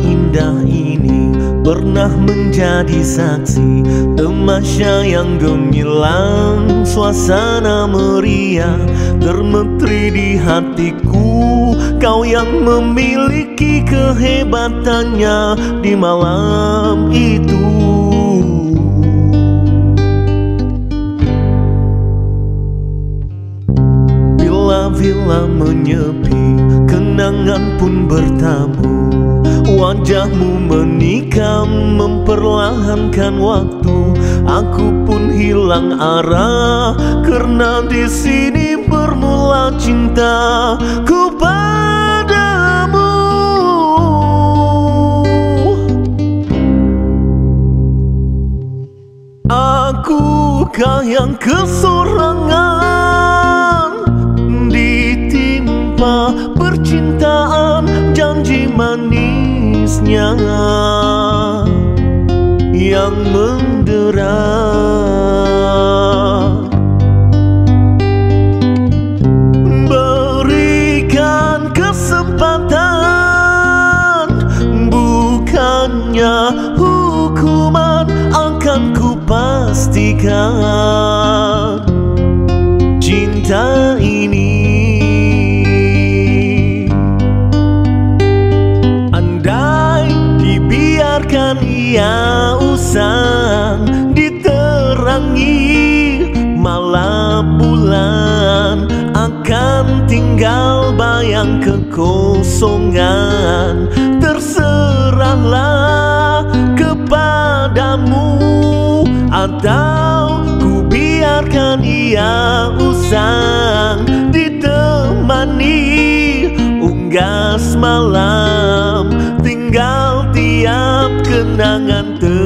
Indah ini pernah menjadi saksi Temasya yang gemilang Suasana meriah. Termetri di hatiku Kau yang memiliki kehebatannya Di malam itu. Bila-bila menyepi Kenangan pun bertamu Wajahmu menikam memperlahankan waktu. Aku pun hilang arah Karena di sini bermula cinta Ku padamu Akukah yang kesorangan Ditimpa percintaan janji manisnya Yang mendera Berikan kesempatan Bukannya hukuman akan ku pastikan Cinta ini Diterangi malam bulan Akan tinggal bayang kekosongan. Terserahlah kepadamu Atau ku biarkan ia usang Ditemani. Unggas malam Tinggal tiap kenangan tenggelam